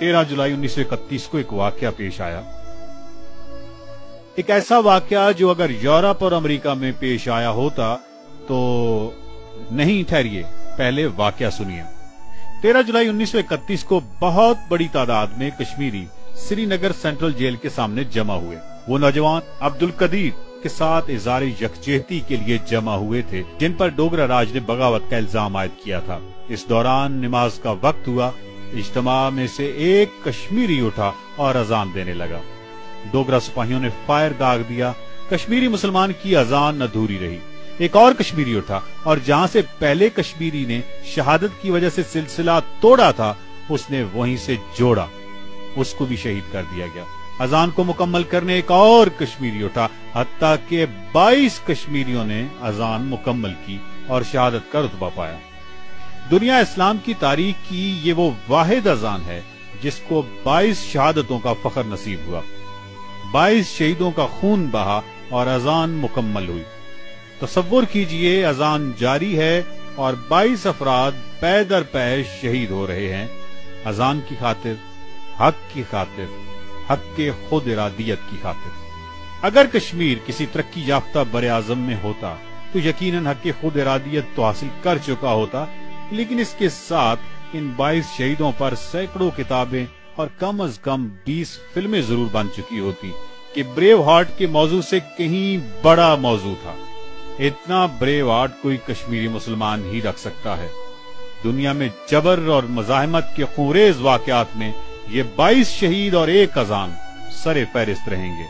13 जुलाई 1931 को एक वाक्य पेश आया। एक ऐसा वाक्य जो अगर यूरोप और अमेरिका में पेश आया होता तो नहीं ठहरिए, पहले वाक्य सुनिए। 13 जुलाई 1931 को बहुत बड़ी तादाद में कश्मीरी श्रीनगर सेंट्रल जेल के सामने जमा हुए। वो नौजवान अब्दुल कदीर के साथ इजार यकजहती के लिए जमा हुए थे, जिन पर डोगरा राज ने बगावत का इल्ज़ाम आयद किया था। इस दौरान नमाज़ का वक्त हुआ इज्तमा में से एक कश्मीरी उठा और अजान देने लगा। डोगरा सिपाहियों ने फायर दाग दिया। कश्मीरी मुसलमान की अजान अधूरी रही। एक और कश्मीरी उठा और जहाँ से पहले कश्मीरी ने शहादत की वजह से सिलसिला तोड़ा था, उसने वहीं से जोड़ा। उसको भी शहीद कर दिया गया। अजान को मुकम्मल करने एक और कश्मीरी उठा। हत्या के 22 कश्मीरियों ने अजान मुकम्मल की और शहादत का रुतबा पाया। दुनिया इस्लाम की तारीख की ये वो वाहिद अजान है, जिसको 22 शहादतों का फखर नसीब हुआ। 22 शहीदों का खून बहा और अजान मुकम्मल हुई। तस्वुर कीजिए, अजान जारी है और 22 अफराद पै दर पै शहीद हो रहे हैं। अजान की खातिर, हक की खातिर, हक के खुद इरादियत की खातिर। अगर कश्मीर किसी तरक्की याफ्ता बर आज़म में होता तो यकीनन हक के खुद इरादियत तो हासिल कर चुका होता लेकिन इसके साथ इन 22 शहीदों पर सैकड़ों किताबें और कम अज कम 20 फ़िल्में ज़रूर बन चुकी होती कि ब्रेव हार्ट के मौजू से कहीं बड़ा मौजू था। इतना ब्रेव हार्ट कोई कश्मीरी मुसलमान ही रख सकता है। दुनिया में जबर और मजाहमत के खूरेज वाकयात में ये 22 शहीद और एक अजान सरे फहरिस्त रहेंगे।